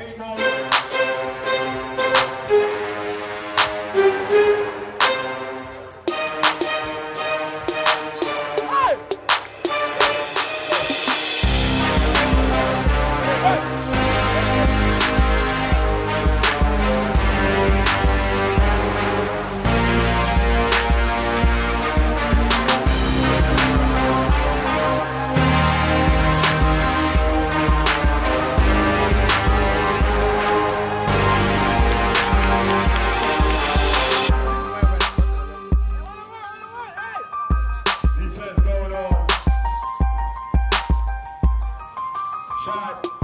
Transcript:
Defense Shot